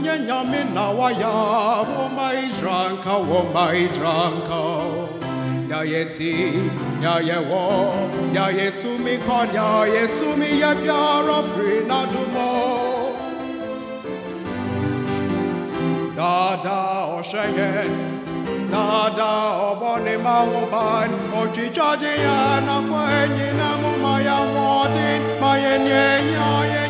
senye nyame na waya woma idranka woma idranka nyayeti nyayewo nyayetumi kọ nyayetumi yẹ biara firi nadumo dada ọsẹyẹ dada ọbọni mahuban ochichaji ya nakwa enyi na muma ya wọdin mayenye nyaye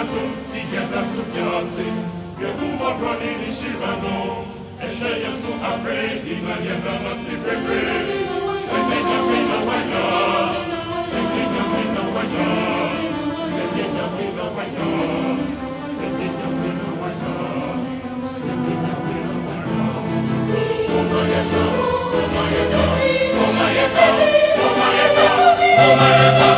ọdọ muma ya nsum nundini wadansiẹ nyawa yesu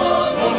amor.